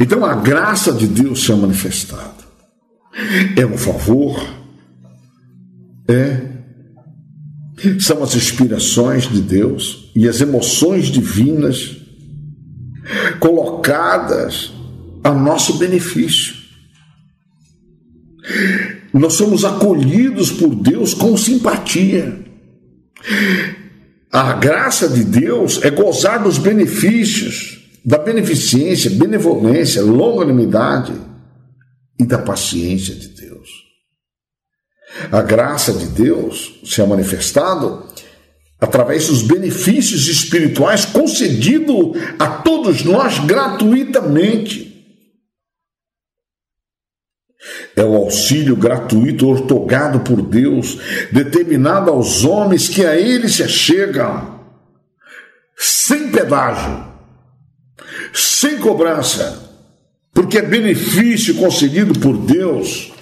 Então a graça de Deus se é manifestada. É um favor, é são as inspirações de Deus e as emoções divinas colocadas a nosso benefício. Nós somos acolhidos por Deus com simpatia. A graça de Deus é gozar dos benefícios, da beneficência, benevolência, longanimidade e da paciência de Deus. A graça de Deus se é manifestado através dos benefícios espirituais concedidos a todos nós gratuitamente. É o auxílio gratuito ortogado por Deus, determinado aos homens que a Ele se achegam, sem pedágio, sem cobrança, porque é benefício concedido por Deus,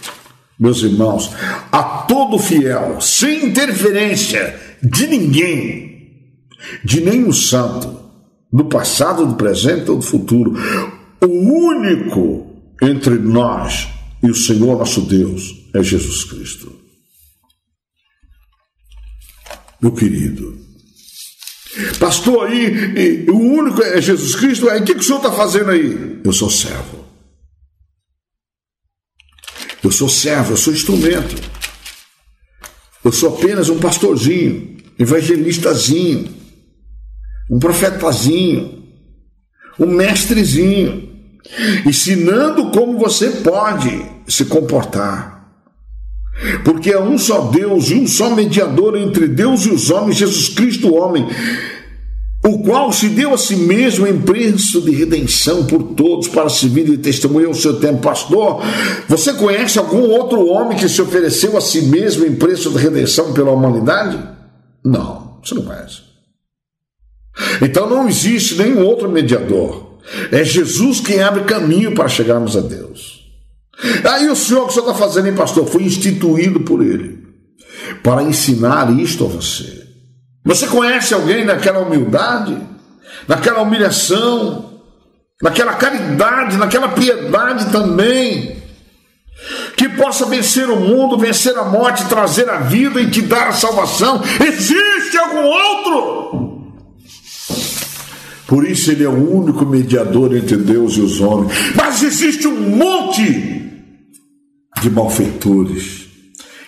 meus irmãos, a todo fiel, sem interferência de ninguém, de nenhum santo, do passado, do presente ou do futuro. O único entre nós e o Senhor nosso Deus é Jesus Cristo. Meu querido, pastor aí, o único é Jesus Cristo, aí o que, que o senhor está fazendo aí? Eu sou servo. Eu sou servo, eu sou instrumento. Eu sou apenas um pastorzinho, evangelistazinho, um profetazinho, um mestrezinho ensinando como você pode se comportar. Porque é um só Deus e um só mediador entre Deus e os homens, Jesus Cristo, o homem, o qual se deu a si mesmo em preço de redenção por todos para servir de testemunho ao seu tempo. Pastor, você conhece algum outro homem que se ofereceu a si mesmo em preço de redenção pela humanidade? Não, você não conhece. Então não existe nenhum outro mediador. É Jesus quem abre caminho para chegarmos a Deus. Aí o senhor, que o senhor está fazendo, hein, pastor? Foi instituído por ele para ensinar isto a você. Você conhece alguém naquela humildade, naquela humilhação, naquela caridade, naquela piedade também, que possa vencer o mundo, vencer a morte, trazer a vida e te dar a salvação? Existe algum outro? Por isso ele é o único mediador entre Deus e os homens. Mas existe um monte de malfeitores,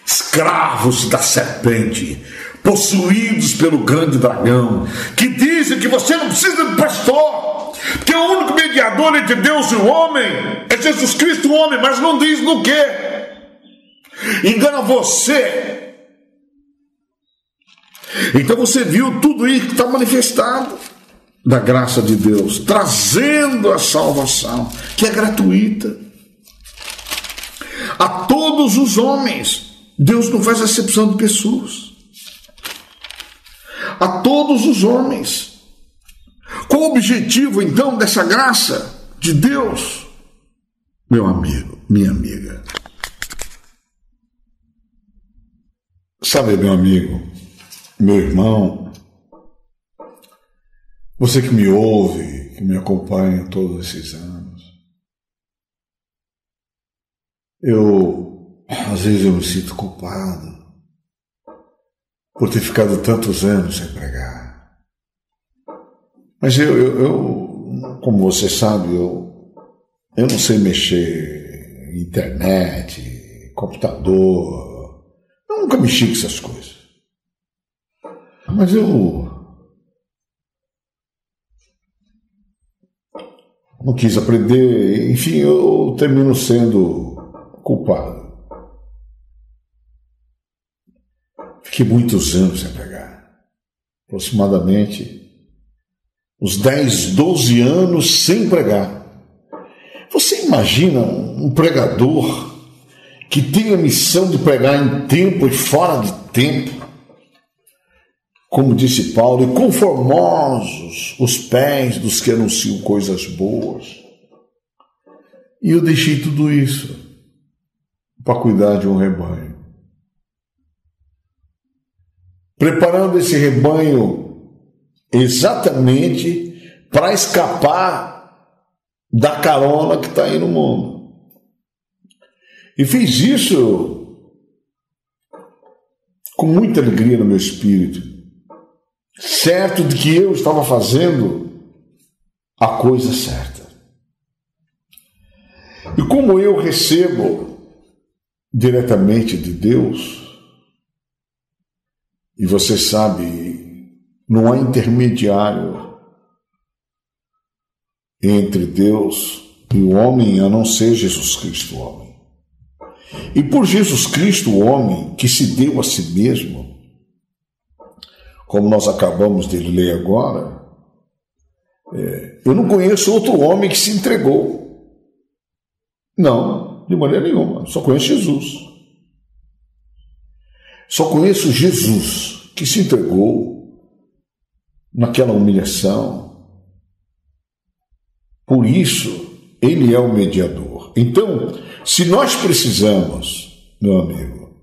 escravos da serpente, possuídos pelo grande dragão, que dizem que você não precisa de pastor, que o único mediador entre Deus e o homem é Jesus Cristo, o homem, mas não diz no que. Engana você. Então você viu tudo isso que está manifestado da graça de Deus, trazendo a salvação, que é gratuita. A todos os homens, Deus não faz acepção de pessoas. A todos os homens. Qual o objetivo então dessa graça de Deus? Meu amigo, minha amiga. Sabe, meu amigo, meu irmão, você que me ouve, que me acompanha todos esses anos. Eu, às vezes, eu me sinto culpado por ter ficado tantos anos sem pregar. Mas eu, eu, eu como você sabe, eu, eu não sei mexer em internet, computador. Eu nunca mexi com essas coisas. Mas eu não quis aprender, enfim, eu termino sendo culpado. Fiquei muitos anos sem pregar, aproximadamente uns 10, 12 anos sem pregar. Você imagina um pregador que tem a missão de pregar em tempo e fora de tempo? Como disse Paulo, e conformosos os pés dos que anunciam coisas boas. E eu deixei tudo isso para cuidar de um rebanho. Preparando esse rebanho exatamente para escapar da carona que está aí no mundo. E fiz isso com muita alegria no meu espírito, certo de que eu estava fazendo a coisa certa. E como eu recebo diretamente de Deus, e você sabe, não há intermediário entre Deus e o homem a não ser Jesus Cristo, o homem. E por Jesus Cristo, o homem que se deu a si mesmo, como nós acabamos de ler agora, é, eu não conheço outro homem que se entregou. Não, de maneira nenhuma. Só conheço Jesus. Só conheço Jesus que se entregou naquela humilhação, por isso, ele é o mediador. Então, se nós precisamos, meu amigo,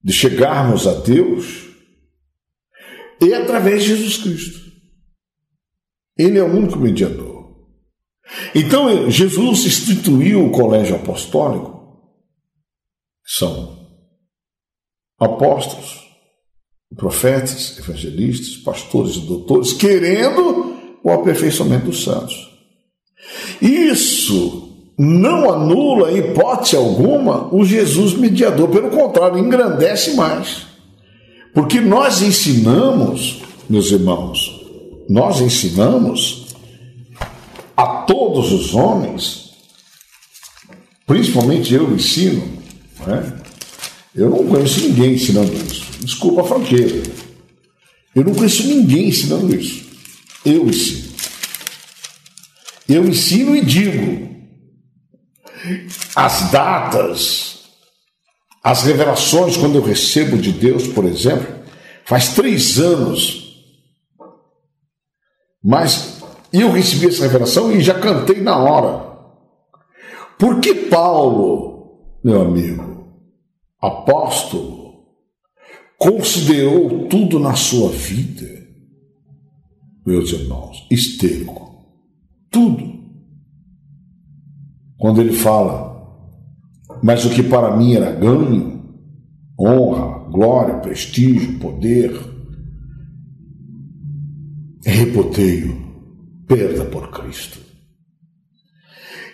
de chegarmos a Deus, é através de Jesus Cristo. Ele é o único mediador. Então, Jesus instituiu o colégio apostólico, são apóstolos, profetas, evangelistas, pastores e doutores, querendo o aperfeiçoamento dos santos. Isso não anula, em hipótese alguma, o Jesus mediador, pelo contrário, engrandece mais. Porque nós ensinamos, meus irmãos, nós ensinamos a todos os homens, principalmente eu ensino, né? eu não conheço ninguém ensinando isso. Desculpa a franqueza. Eu não conheço ninguém ensinando isso. Eu ensino. Eu ensino e digo. As datas, as revelações, quando eu recebo de Deus, por exemplo, faz três anos, mas eu recebi essa revelação e já cantei na hora. Por que Paulo, meu amigo, apóstolo, considerou tudo na sua vida, meus irmãos, esterco? Tudo. Quando ele fala, mas o que para mim era ganho, honra, glória, prestígio, poder, reputeio, perda por Cristo.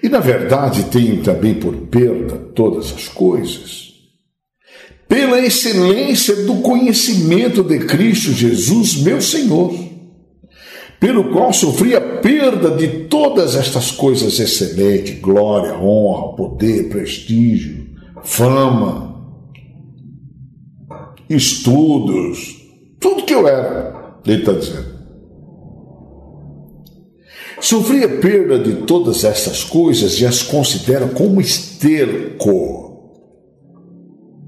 E na verdade tenho também por perda todas as coisas, pela excelência do conhecimento de Cristo Jesus, meu Senhor pelo qual sofri a perda de todas estas coisas excelentes: glória, honra, poder, prestígio, fama, estudos, tudo que eu era, ele está dizendo. Sofri a perda de todas estas coisas e as considero como esterco.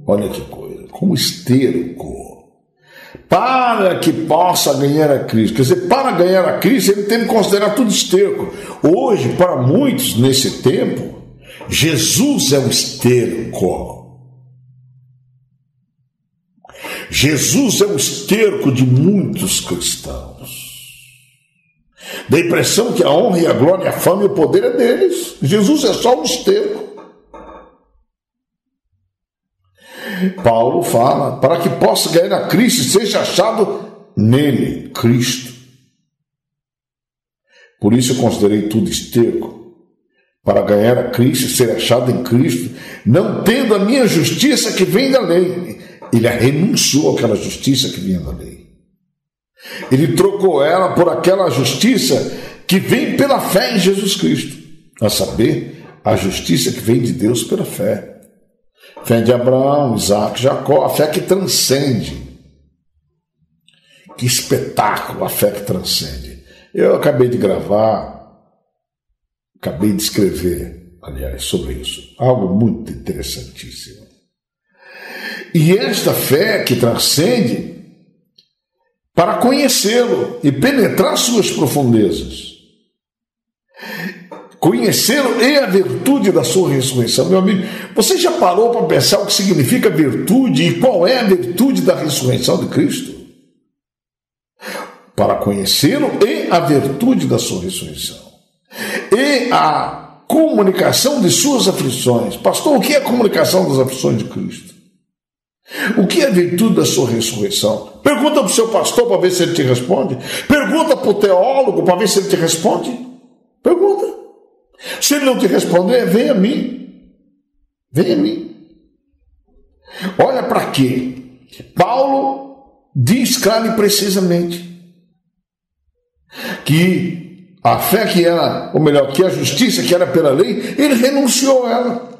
Olha que coisa, como esterco para que possa ganhar a Cristo. Quer dizer, para ganhar a Cristo, ele tem que considerar tudo esterco. Hoje, para muitos nesse tempo, Jesus é o esterco. Jesus é o esterco de muitos cristãos. Da impressão que a honra e a glória, a fama e o poder é deles. Jesus é só um esterco. Paulo fala, para que possa ganhar a Cristo e seja achado nele, Cristo. Por isso eu considerei tudo esterco, para ganhar a Cristo e ser achado em Cristo, não tendo a minha justiça que vem da lei. Ele renunciou àquela justiça que vinha da lei. Ele trocou ela por aquela justiça que vem pela fé em Jesus Cristo, a saber, a justiça que vem de Deus pela fé. Fé de Abraão, Isaac, Jacó, a fé que transcende. Que espetáculo, a fé que transcende. Eu acabei de gravar, acabei de escrever, aliás, sobre isso. Algo muito interessantíssimo. E esta fé que transcende para conhecê-lo e penetrar suas profundezas conheceram e a virtude da sua ressurreição. Meu amigo, você já parou para pensar o que significa virtude e qual é a virtude da ressurreição de Cristo? Para conhecê-lo e a virtude da sua ressurreição. E a comunicação de suas aflições. Pastor, o que é a comunicação das aflições de Cristo? O que é a virtude da sua ressurreição? Pergunta para o seu pastor para ver se ele te responde. Pergunta para o teólogo para ver se ele te responde. Pergunta. Se ele não te responder, vem a mim. Vem a mim. Olha para quê? Paulo diz claro e precisamente que a fé que era, ou melhor, que a justiça que era pela lei, ele renunciou a ela.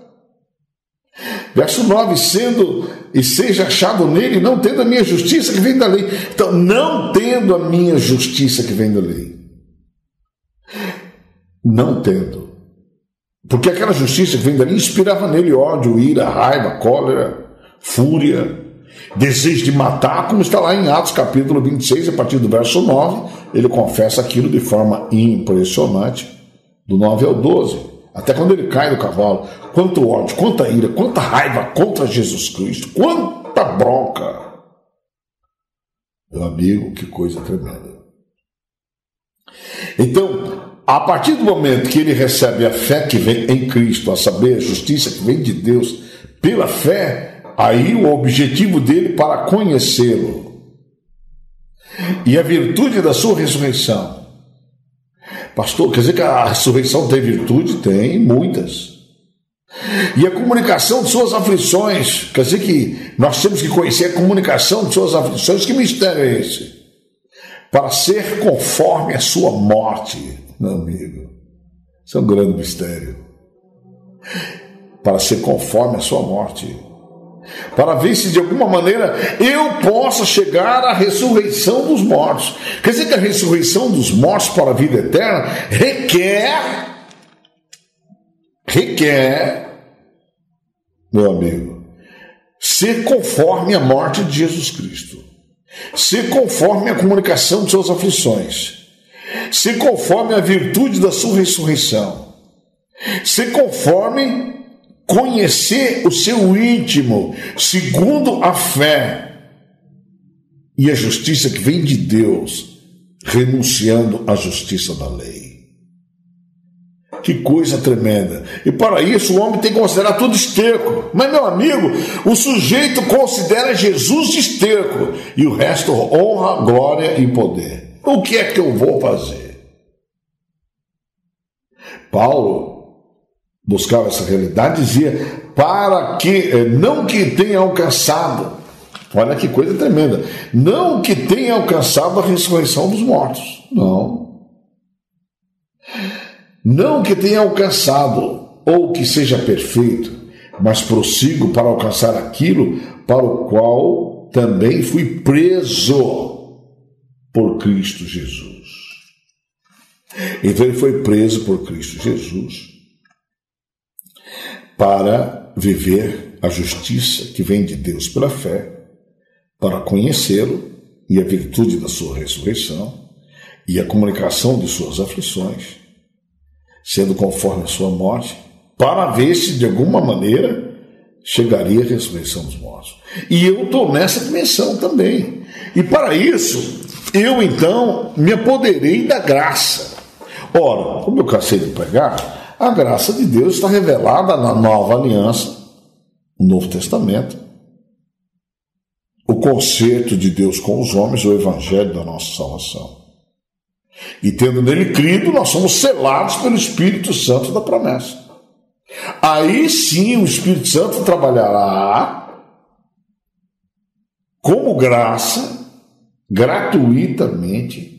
Verso 9: sendo e seja achado nele, não tendo a minha justiça que vem da lei. Então, não tendo a minha justiça que vem da lei. Não tendo. Porque aquela justiça que vem dali inspirava nele ódio, ira, raiva, cólera, fúria, desejo de matar, como está lá em Atos capítulo 26, a partir do verso 9, ele confessa aquilo de forma impressionante, do 9 ao 12. Até quando ele cai do cavalo, quanto ódio, quanta ira, quanta raiva contra Jesus Cristo, quanta bronca. Meu amigo, que coisa tremenda. Então, a partir do momento que ele recebe a fé que vem em Cristo, a saber, a justiça que vem de Deus, pela fé, aí o objetivo dele para conhecê-lo e a virtude da sua ressurreição Pastor, quer dizer que a ressurreição tem virtude? Tem, muitas. E a comunicação de suas aflições, quer dizer que nós temos que conhecer a comunicação de suas aflições. Que mistério é esse? Para ser conforme a sua morte, meu amigo. Isso é um grande mistério. Para ser conforme a sua morte para ver se de alguma maneira eu possa chegar à ressurreição dos mortos. Quer dizer que a ressurreição dos mortos para a vida eterna requer, requer, meu amigo, ser conforme a morte de Jesus Cristo, ser conforme a comunicação de suas aflições, ser conforme a virtude da sua ressurreição, ser conforme conhecer o seu íntimo, segundo a fé e a justiça que vem de Deus, renunciando à justiça da lei. Que coisa tremenda. E para isso o homem tem que considerar tudo esterco. Mas, meu amigo, o sujeito considera Jesus de esterco e o resto honra, glória e poder. O que é que eu vou fazer? Paulo buscava essa realidade, dizia para que eh, não que tenha alcançado, olha que coisa tremenda, não que tenha alcançado a ressurreição dos mortos, não, não que tenha alcançado ou que seja perfeito, mas prossigo para alcançar aquilo para o qual também fui preso por Cristo Jesus. Então ele foi preso por Cristo Jesus para viver a justiça que vem de Deus pela fé, para conhecê-lo e a virtude da sua ressurreição e a comunicação de suas aflições, sendo conforme a sua morte, para ver se de alguma maneira chegaria a ressurreição dos mortos. E eu estou nessa dimensão também. E para isso, eu então me apoderei da graça. Ora, como eu cansei de pregar, a graça de Deus está revelada na nova aliança, no Novo Testamento. O conserto de Deus com os homens, o evangelho da nossa salvação. E tendo nele crido, nós somos selados pelo Espírito Santo da promessa. Aí sim o Espírito Santo trabalhará como graça, gratuitamente,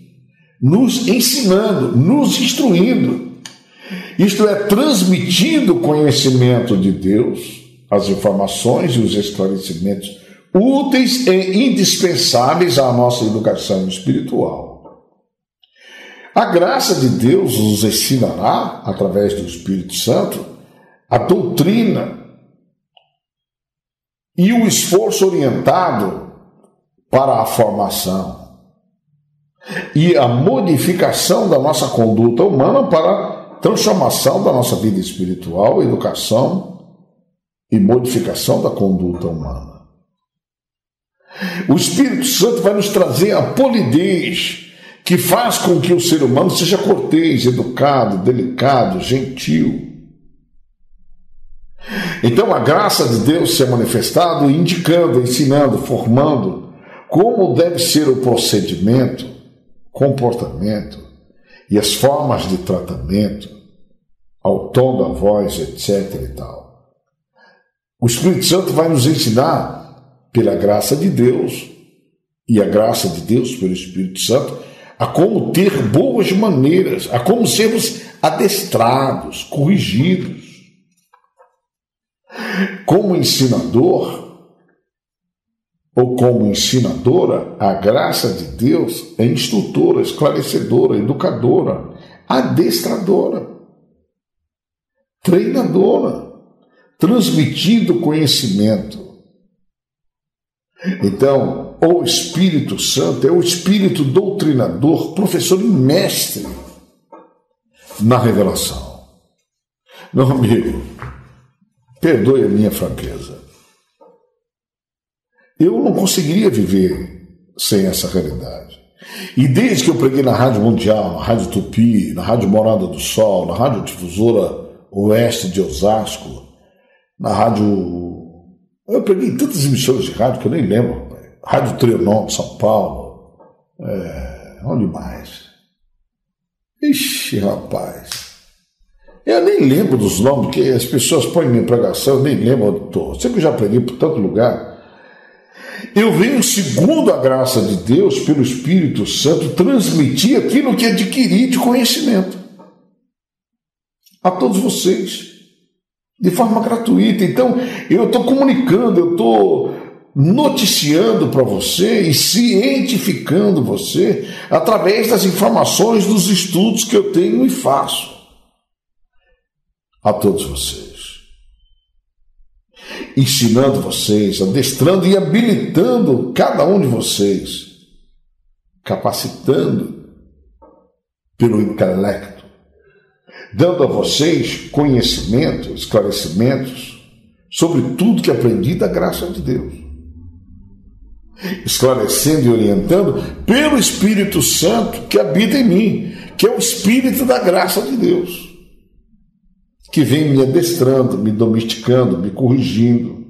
nos ensinando, nos instruindo isto é, transmitindo o conhecimento de Deus, as informações e os esclarecimentos úteis e indispensáveis à nossa educação espiritual. A graça de Deus nos ensinará, através do Espírito Santo, a doutrina e o esforço orientado para a formação e a modificação da nossa conduta humana para transformação da nossa vida espiritual, educação e modificação da conduta humana. O Espírito Santo vai nos trazer a polidez que faz com que o ser humano seja cortês, educado, delicado, gentil. Então a graça de Deus se é manifestado indicando, ensinando, formando como deve ser o procedimento, comportamento e as formas de tratamento, ao tom da voz, etc. e tal. O Espírito Santo vai nos ensinar, pela graça de Deus, e a graça de Deus pelo Espírito Santo, a como ter boas maneiras, a como sermos adestrados, corrigidos. Como ensinador, ou como ensinadora, a graça de Deus é instrutora, esclarecedora, educadora, adestradora, treinadora, transmitindo conhecimento. Então, o Espírito Santo é o Espírito doutrinador, professor e mestre na revelação. Meu amigo, perdoe a minha franqueza. Eu não conseguiria viver sem essa realidade. E desde que eu preguei na Rádio Mundial, na Rádio Tupi, na Rádio Morada do Sol, na Rádio Difusora Oeste de Osasco, na Rádio. Eu preguei em tantas emissoras de rádio que eu nem lembro. Rádio de São Paulo. É, onde mais? Ixi, rapaz. Eu nem lembro dos nomes, que as pessoas põem minha pregação, eu nem lembro onde estou. Sempre já preguei por tanto lugar. Eu venho, segundo a graça de Deus, pelo Espírito Santo, transmitir aquilo que adquiri de conhecimento a todos vocês, de forma gratuita. Então, eu estou comunicando, eu estou noticiando para você e cientificando você através das informações dos estudos que eu tenho e faço a todos vocês. Ensinando vocês, adestrando e habilitando cada um de vocês, capacitando pelo intelecto, dando a vocês conhecimento, esclarecimentos sobre tudo que aprendi da graça de Deus. Esclarecendo e orientando pelo Espírito Santo que habita em mim, que é o Espírito da graça de Deus, que vem me adestrando, me domesticando, me corrigindo.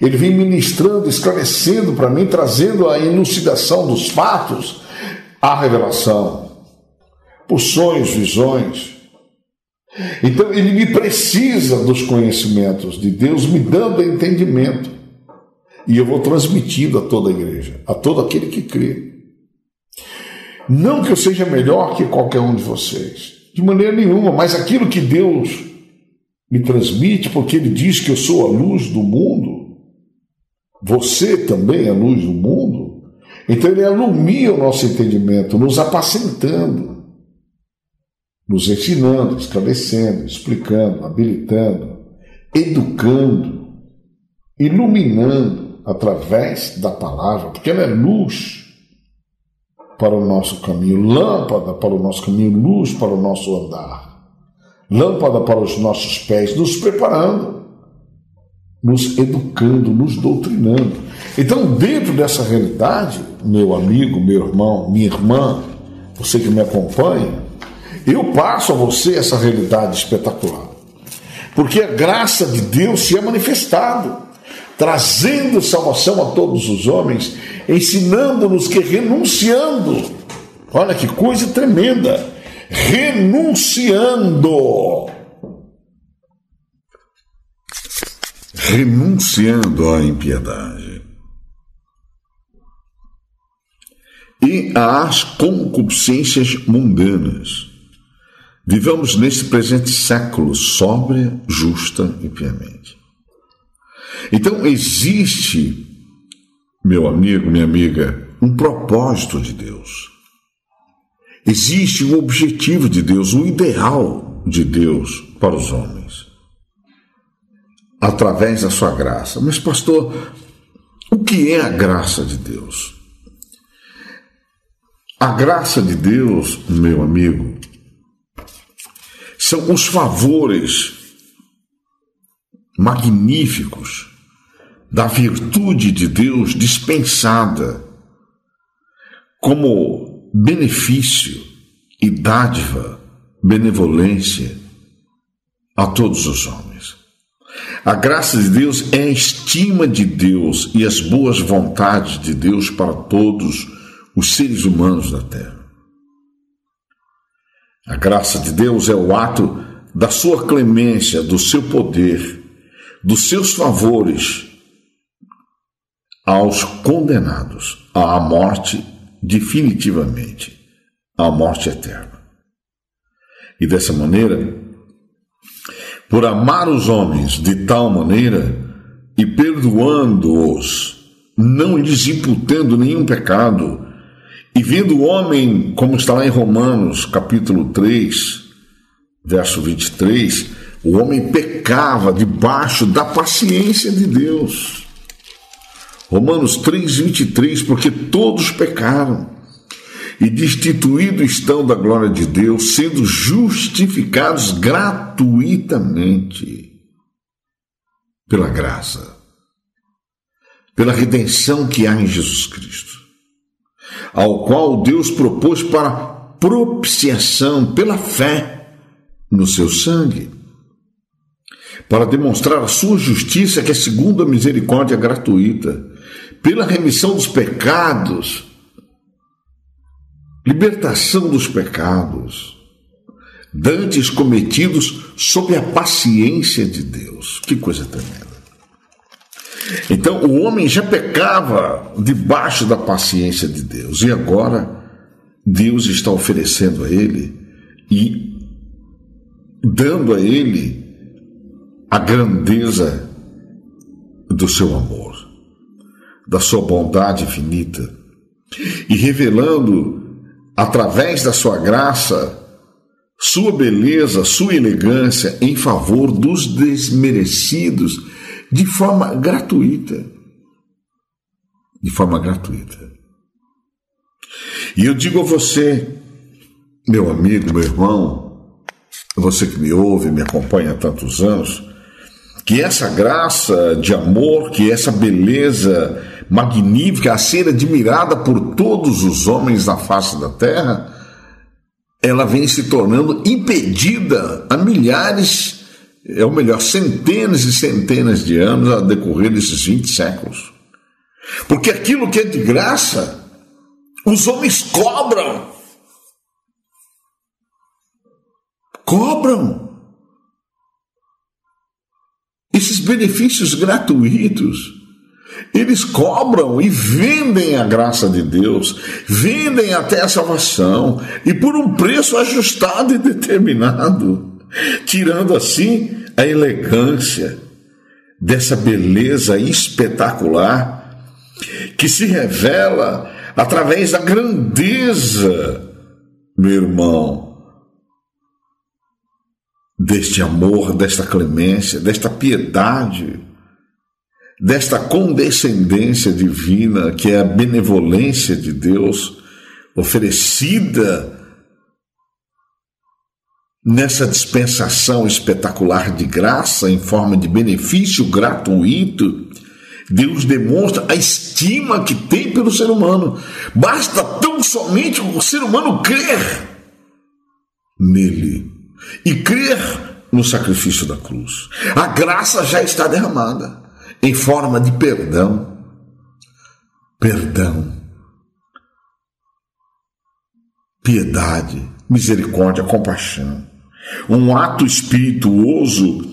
Ele vem ministrando, esclarecendo para mim, trazendo a elucidação dos fatos, a revelação, por sonhos, visões. Então ele me precisa dos conhecimentos de Deus, me dando entendimento e eu vou transmitindo a toda a igreja, a todo aquele que crê. Não que eu seja melhor que qualquer um de vocês, de maneira nenhuma, mas aquilo que Deus me transmite, porque Ele diz que eu sou a luz do mundo, você também é a luz do mundo, então Ele ilumina o nosso entendimento, nos apacentando, nos ensinando, esclarecendo, explicando, habilitando, educando, iluminando, através da palavra, porque ela é luz para o nosso caminho, lâmpada para o nosso caminho, luz para o nosso andar, lâmpada para os nossos pés, nos preparando, nos educando, nos doutrinando. Então, dentro dessa realidade, meu amigo, meu irmão, minha irmã, você que me acompanha, eu passo a você essa realidade espetacular. Porque a graça de Deus se é manifestado trazendo salvação a todos os homens, ensinando-nos que renunciando, olha que coisa tremenda, renunciando, renunciando à impiedade e às concupiscências mundanas. Vivamos neste presente século sóbria, justa e piamente. Então existe, meu amigo, minha amiga, um propósito de Deus. Existe um objetivo de Deus, um ideal de Deus para os homens. Através da sua graça. Mas, pastor, o que é a graça de Deus? A graça de Deus, meu amigo, são os favores magníficos da virtude de Deus dispensada como benefício e dádiva, benevolência a todos os homens. A graça de Deus é a estima de Deus e as boas vontades de Deus para todos os seres humanos da terra. A graça de Deus é o ato da sua clemência, do seu poder, dos seus favores aos condenados à morte definitivamente, à morte eterna. E dessa maneira, por amar os homens de tal maneira e perdoando-os, não lhes imputando nenhum pecado, e vendo o homem, como está lá em Romanos, capítulo 3, verso 23, o homem pecava debaixo da paciência de Deus. Romanos 3, 23, porque todos pecaram e destituídos estão da glória de Deus, sendo justificados gratuitamente pela graça, pela redenção que há em Jesus Cristo, ao qual Deus propôs para propiciação pela fé no seu sangue, para demonstrar a sua justiça, que é segundo a misericórdia gratuita, pela remissão dos pecados libertação dos pecados, dantes cometidos sob a paciência de Deus. Que coisa tremenda. Então, o homem já pecava debaixo da paciência de Deus, e agora Deus está oferecendo a ele e dando a ele a grandeza do seu amor, da sua bondade infinita, e revelando através da sua graça, sua beleza, sua elegância em favor dos desmerecidos de forma gratuita. De forma gratuita. E eu digo a você, meu amigo, meu irmão, você que me ouve, me acompanha há tantos anos, que essa graça de amor, que essa beleza magnífica, a ser admirada por todos os homens da face da terra, ela vem se tornando impedida há milhares, é ou melhor, centenas e centenas de anos a decorrer desses 20 séculos. Porque aquilo que é de graça, os homens cobram. Cobram. Esses benefícios gratuitos eles cobram e vendem a graça de Deus, vendem até a salvação, e por um preço ajustado e determinado, tirando assim a elegância dessa beleza espetacular que se revela através da grandeza, meu irmão, deste amor, desta clemência, desta piedade desta condescendência divina, que é a benevolência de Deus oferecida nessa dispensação espetacular de graça em forma de benefício gratuito, Deus demonstra a estima que tem pelo ser humano. Basta tão somente o ser humano crer nele e crer no sacrifício da cruz. A graça já está derramada em forma de perdão. Perdão. Piedade, misericórdia, compaixão. Um ato espirituoso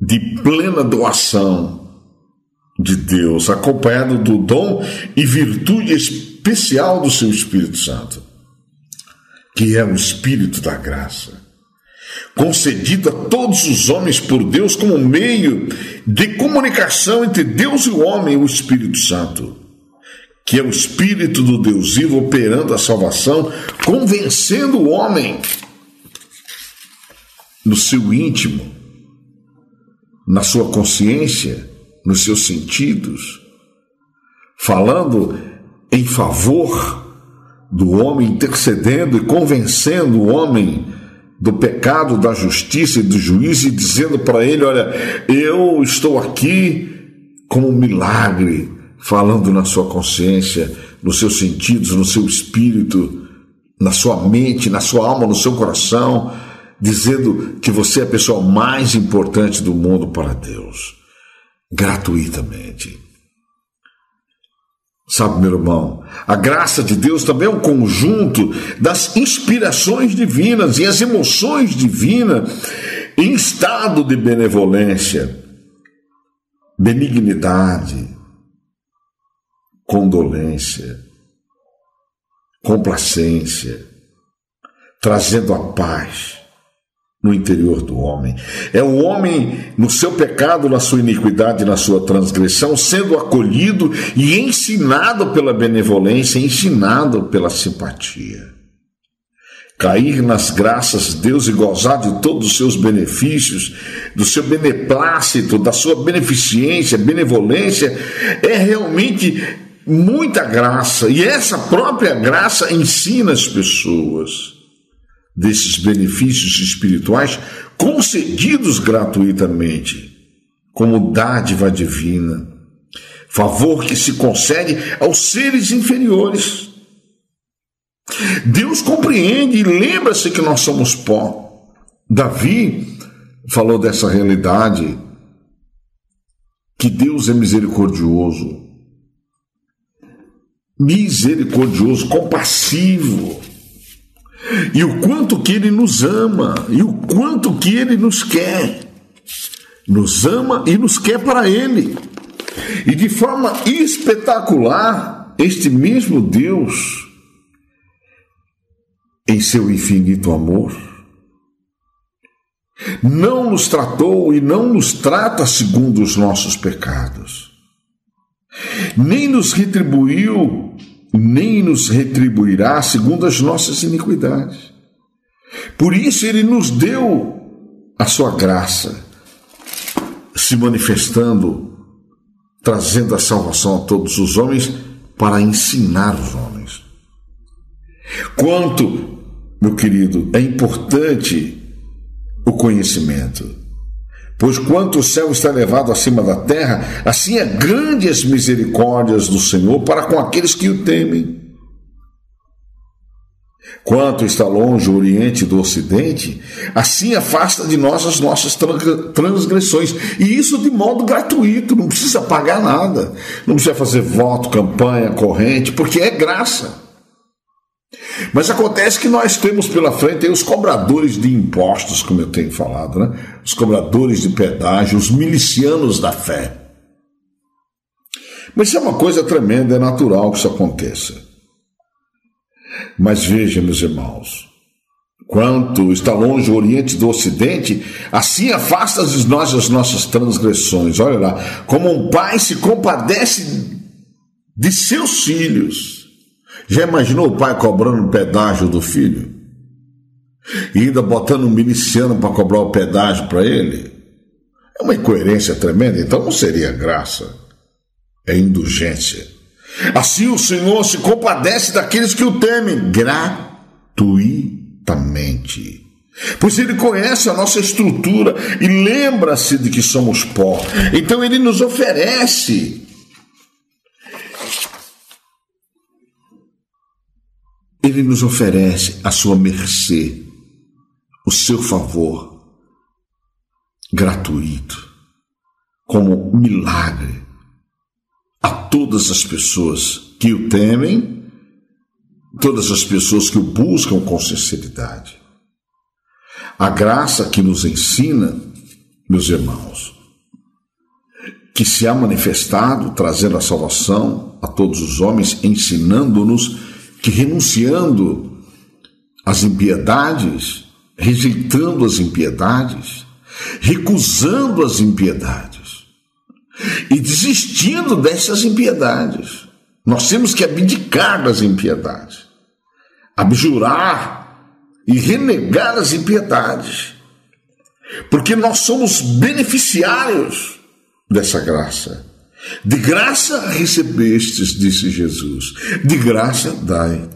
de plena doação de Deus, acompanhado do dom e virtude especial do seu Espírito Santo, que é o Espírito da graça concedido a todos os homens por Deus como meio de comunicação entre Deus e o homem, o Espírito Santo, que é o Espírito do Deus vivo operando a salvação, convencendo o homem no seu íntimo, na sua consciência, nos seus sentidos, falando em favor do homem, intercedendo e convencendo o homem do pecado, da justiça e do juízo, e dizendo para ele: Olha, eu estou aqui como um milagre, falando na sua consciência, nos seus sentidos, no seu espírito, na sua mente, na sua alma, no seu coração, dizendo que você é a pessoa mais importante do mundo para Deus, gratuitamente. Sabe, meu irmão, a graça de Deus também é um conjunto das inspirações divinas e as emoções divinas em estado de benevolência, benignidade, condolência, complacência, trazendo a paz no interior do homem. É o homem no seu pecado, na sua iniquidade, na sua transgressão, sendo acolhido e ensinado pela benevolência, ensinado pela simpatia. Cair nas graças de Deus e gozar de todos os seus benefícios, do seu beneplácito, da sua beneficência, benevolência, é realmente muita graça. E essa própria graça ensina as pessoas desses benefícios espirituais concedidos gratuitamente, como dádiva divina, favor que se concede aos seres inferiores. Deus compreende e lembra-se que nós somos pó. Davi falou dessa realidade, que Deus é misericordioso, misericordioso, compassivo, e o quanto que Ele nos ama, e o quanto que Ele nos quer. Nos ama e nos quer para Ele. E de forma espetacular, este mesmo Deus, em seu infinito amor, não nos tratou e não nos trata segundo os nossos pecados, nem nos retribuiu nem nos retribuirá segundo as nossas iniquidades. Por isso ele nos deu a sua graça, se manifestando, trazendo a salvação a todos os homens para ensinar os homens. Quanto, meu querido, é importante o conhecimento. Pois quanto o céu está elevado acima da terra, assim é grande as misericórdias do Senhor para com aqueles que o temem. Quanto está longe o Oriente do Ocidente, assim afasta de nós as nossas transgressões. E isso de modo gratuito, não precisa pagar nada, não precisa fazer voto, campanha, corrente, porque é graça. Mas acontece que nós temos pela frente os cobradores de impostos, como eu tenho falado, né? os cobradores de pedágio, os milicianos da fé. Mas isso é uma coisa tremenda, é natural que isso aconteça. Mas veja, meus irmãos, quanto está longe o Oriente do Ocidente, assim afasta de nós as nossas transgressões. Olha lá, como um pai se compadece de seus filhos já imaginou o pai cobrando o pedágio do filho? E ainda botando um miliciano para cobrar o pedágio para ele? É uma incoerência tremenda, então não seria graça, é indulgência. Assim o Senhor se compadece daqueles que o temem gratuitamente. Pois ele conhece a nossa estrutura e lembra-se de que somos pó. Então ele nos oferece Ele nos oferece a sua mercê, o seu favor gratuito, como milagre a todas as pessoas que o temem, todas as pessoas que o buscam com sinceridade. A graça que nos ensina, meus irmãos, que se há manifestado trazendo a salvação a todos os homens, ensinando-nos que renunciando às impiedades, rejeitando as impiedades, recusando as impiedades e desistindo dessas impiedades. Nós temos que abdicar das impiedades, abjurar e renegar as impiedades, porque nós somos beneficiários dessa graça. De graça recebestes, disse Jesus, de graça dai.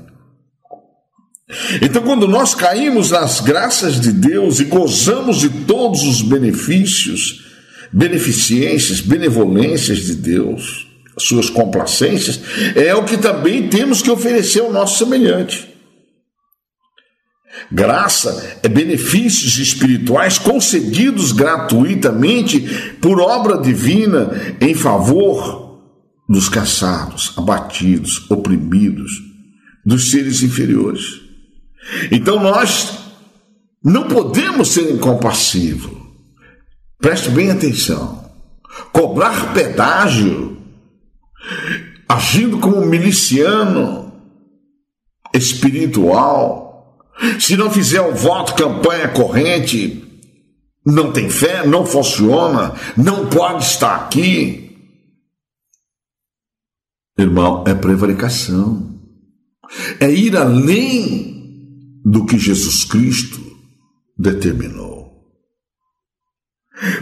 Então, quando nós caímos nas graças de Deus e gozamos de todos os benefícios, beneficências, benevolências de Deus, suas complacências, é o que também temos que oferecer ao nosso semelhante. Graça é benefícios espirituais concedidos gratuitamente por obra divina em favor dos caçados, abatidos, oprimidos, dos seres inferiores. Então nós não podemos ser incompassivos. Preste bem atenção. Cobrar pedágio, agindo como miliciano espiritual, se não fizer o voto campanha corrente, não tem fé, não funciona, não pode estar aqui. Irmão, é prevaricação. É ir além do que Jesus Cristo determinou.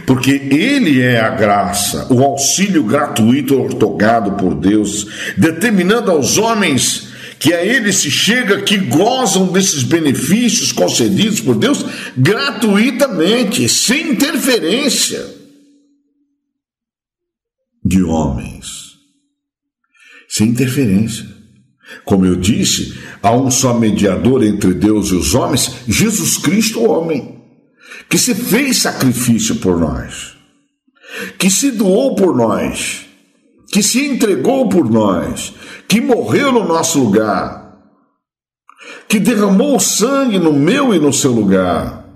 Porque Ele é a graça, o auxílio gratuito ortogado por Deus, determinando aos homens que a Ele se chega, que gozam desses benefícios concedidos por Deus gratuitamente, sem interferência de homens. Sem interferência. Como eu disse, há um só mediador entre Deus e os homens, Jesus Cristo, o homem, que se fez sacrifício por nós, que se doou por nós, que se entregou por nós, que morreu no nosso lugar, que derramou sangue no meu e no seu lugar.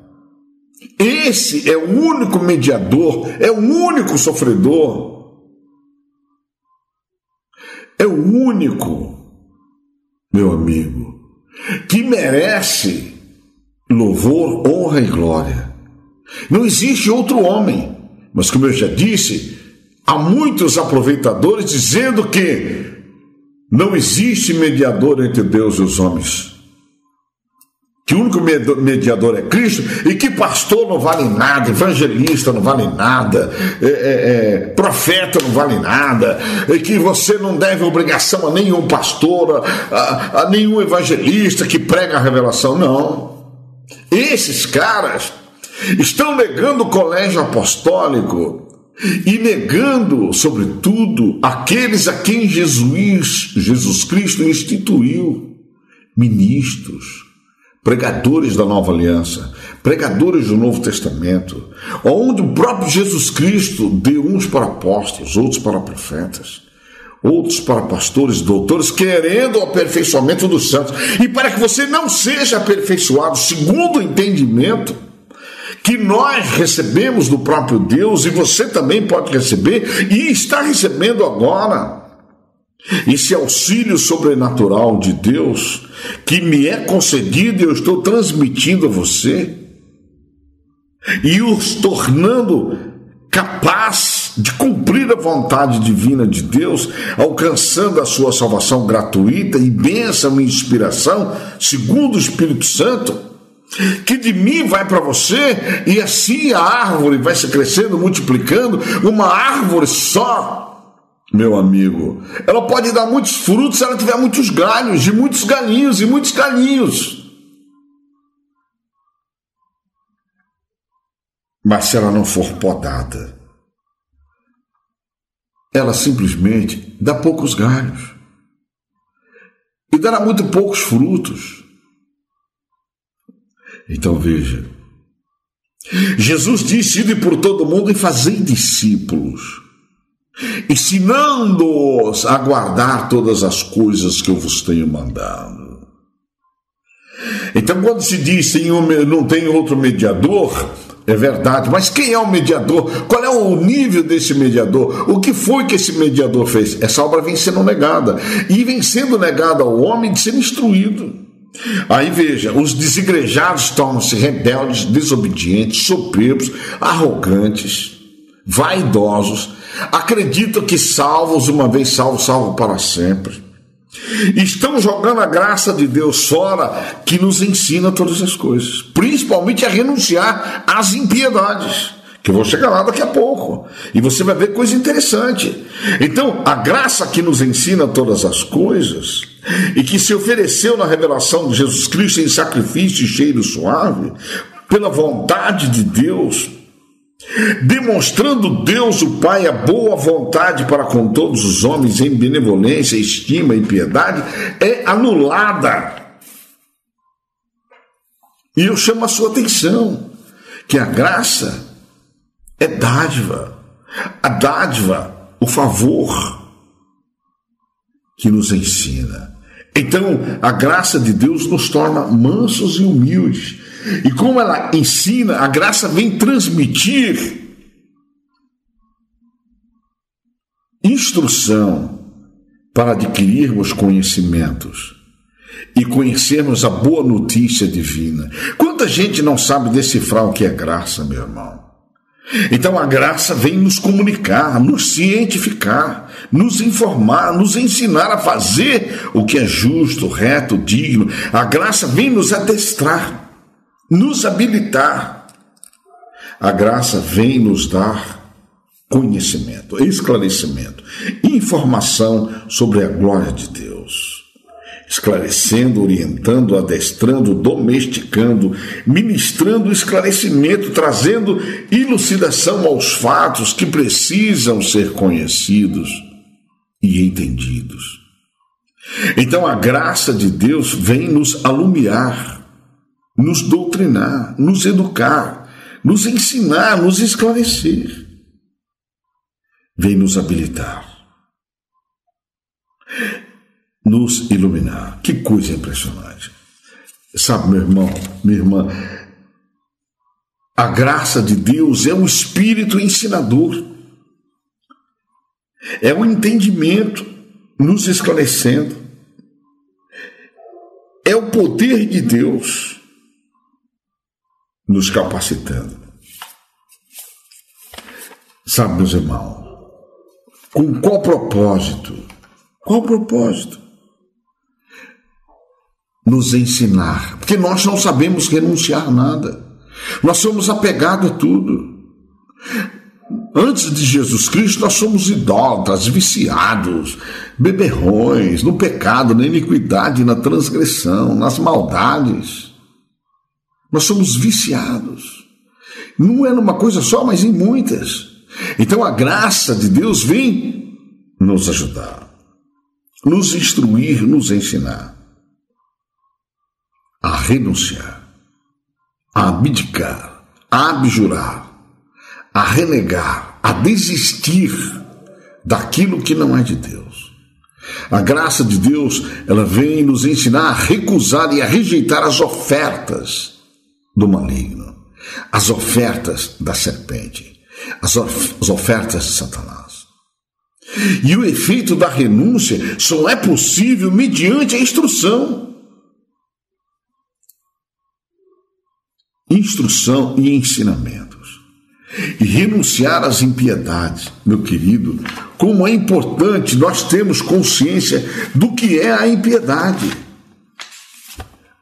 Esse é o único mediador, é o único sofredor. É o único meu amigo, que merece louvor, honra e glória. Não existe outro homem, mas como eu já disse, há muitos aproveitadores dizendo que não existe mediador entre Deus e os homens que o único mediador é Cristo e que pastor não vale nada, evangelista não vale nada, é, é, é, profeta não vale nada, e que você não deve obrigação a nenhum pastor, a, a nenhum evangelista que prega a revelação. Não. Esses caras estão negando o colégio apostólico e negando, sobretudo, aqueles a quem Jesus, Jesus Cristo instituiu ministros pregadores da nova aliança, pregadores do Novo Testamento, onde o próprio Jesus Cristo deu uns para apóstolos, outros para profetas, outros para pastores, doutores, querendo o aperfeiçoamento dos santos. E para que você não seja aperfeiçoado segundo o entendimento que nós recebemos do próprio Deus e você também pode receber e está recebendo agora. Esse auxílio sobrenatural de Deus que me é concedido e eu estou transmitindo a você e os tornando capaz de cumprir a vontade divina de Deus, alcançando a sua salvação gratuita e bênção e inspiração, segundo o Espírito Santo, que de mim vai para você, e assim a árvore vai se crescendo, multiplicando, uma árvore só meu amigo. Ela pode dar muitos frutos se ela tiver muitos galhos, de muitos galinhos e muitos galinhos. Mas se ela não for podada, ela simplesmente dá poucos galhos e dará muito poucos frutos. Então veja, Jesus disse: Ide por todo mundo e fazei discípulos ensinando-os a guardar todas as coisas que eu vos tenho mandado. Então, quando se diz não tem outro mediador, é verdade, mas quem é o mediador? Qual é o nível desse mediador? O que foi que esse mediador fez? Essa obra vem sendo negada, e vem sendo negada ao homem de ser instruído. Aí veja, os desigrejados tornam-se rebeldes, desobedientes, soberbos, arrogantes, vaidosos, acreditam que salvos, uma vez salvos, salvo para sempre. Estão jogando a graça de Deus fora, que nos ensina todas as coisas, principalmente a renunciar às impiedades. Que eu vou chegar lá daqui a pouco. E você vai ver coisa interessante. Então, a graça que nos ensina todas as coisas, e que se ofereceu na revelação de Jesus Cristo em sacrifício e cheiro suave, pela vontade de Deus, demonstrando Deus o Pai a boa vontade para com todos os homens em benevolência, estima e piedade, é anulada. E eu chamo a sua atenção que a graça é dádiva. A dádiva, o favor que nos ensina. Então, a graça de Deus nos torna mansos e humildes. E como ela ensina, a graça vem transmitir instrução para adquirirmos conhecimentos e conhecermos a boa notícia divina. Quanta gente não sabe decifrar o que é graça, meu irmão? Então a graça vem nos comunicar, nos cientificar, nos informar, nos ensinar a fazer o que é justo, reto, digno. A graça vem nos adestrar, nos habilitar. A graça vem nos dar conhecimento, esclarecimento, informação sobre a glória de Deus esclarecendo, orientando, adestrando, domesticando, ministrando esclarecimento, trazendo elucidação aos fatos que precisam ser conhecidos e entendidos. Então a graça de Deus vem nos alumiar, nos doutrinar, nos educar, nos ensinar, nos esclarecer. Vem nos habilitar nos iluminar. Que coisa impressionante. Sabe, meu irmão, minha irmã, a graça de Deus é o espírito ensinador. É o entendimento nos esclarecendo. É o poder de Deus nos capacitando. Sabe, meus irmãos, com qual propósito? Qual propósito? Nos ensinar, porque nós não sabemos renunciar nada. Nós somos apegados a tudo. Antes de Jesus Cristo, nós somos idólatras, viciados, beberrões, no pecado, na iniquidade, na transgressão, nas maldades. Nós somos viciados. Não é numa coisa só, mas em muitas. Então a graça de Deus vem nos ajudar, nos instruir, nos ensinar a renunciar, a abdicar, a abjurar, a renegar, a desistir daquilo que não é de Deus. A graça de Deus, ela vem nos ensinar a recusar e a rejeitar as ofertas do maligno, as ofertas da serpente, as, of as ofertas de Satanás. E o efeito da renúncia só é possível mediante a instrução. Instrução e ensinamentos. E renunciar às impiedades, meu querido, como é importante nós termos consciência do que é a impiedade.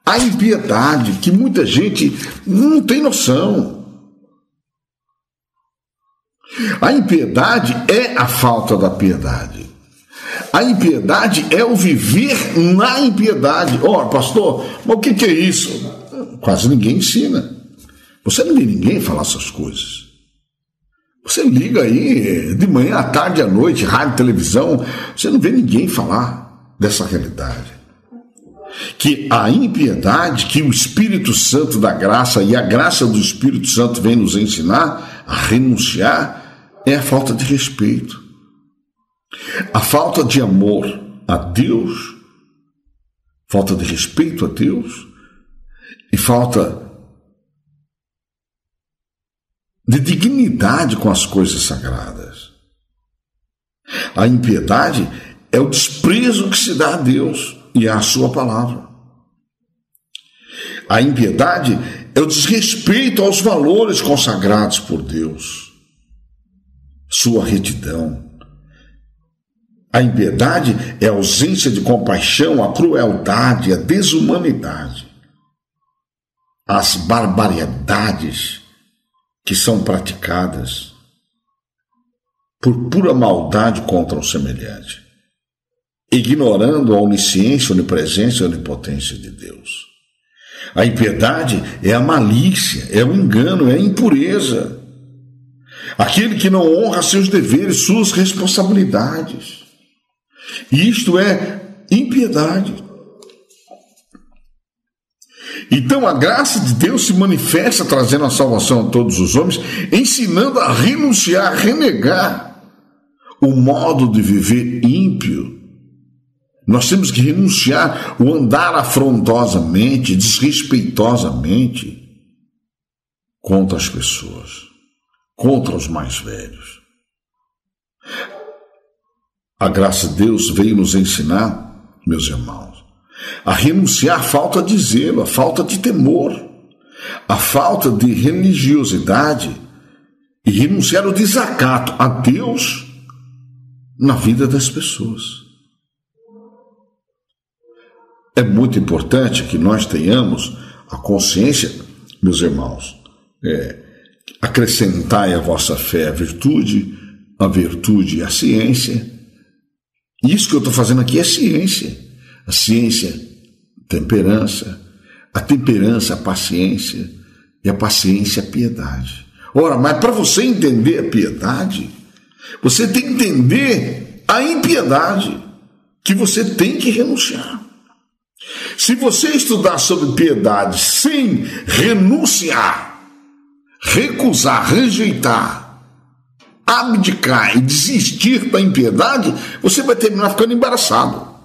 A impiedade que muita gente não tem noção. A impiedade é a falta da piedade. A impiedade é o viver na impiedade. Ora, oh, pastor, mas o que é isso? Quase ninguém ensina. Você não vê ninguém falar essas coisas. Você liga aí de manhã, à tarde, à noite, rádio, televisão, você não vê ninguém falar dessa realidade. Que a impiedade que o Espírito Santo da graça e a graça do Espírito Santo vem nos ensinar a renunciar é a falta de respeito. A falta de amor a Deus, falta de respeito a Deus e falta de dignidade com as coisas sagradas. A impiedade é o desprezo que se dá a Deus e à Sua palavra. A impiedade é o desrespeito aos valores consagrados por Deus, sua retidão. A impiedade é a ausência de compaixão, a crueldade, a desumanidade, as barbaridades que são praticadas por pura maldade contra o semelhante, ignorando a onisciência, onipresença e onipotência de Deus. A impiedade é a malícia, é o engano, é a impureza. Aquele que não honra seus deveres, suas responsabilidades. Isto é impiedade. Então a graça de Deus se manifesta trazendo a salvação a todos os homens, ensinando a renunciar, a renegar o modo de viver ímpio. Nós temos que renunciar o andar afrontosamente, desrespeitosamente contra as pessoas, contra os mais velhos. A graça de Deus veio nos ensinar, meus irmãos, a renunciar à falta de zelo, à falta de temor, à falta de religiosidade e renunciar ao desacato a Deus na vida das pessoas. É muito importante que nós tenhamos a consciência, meus irmãos, é, acrescentai à vossa fé a virtude, a virtude a ciência. Isso que eu estou fazendo aqui é ciência a ciência, temperança, a temperança, a paciência, e a paciência, a piedade. Ora, mas para você entender a piedade, você tem que entender a impiedade que você tem que renunciar. Se você estudar sobre piedade sem renunciar, recusar, rejeitar, abdicar e desistir da impiedade, você vai terminar ficando embaraçado.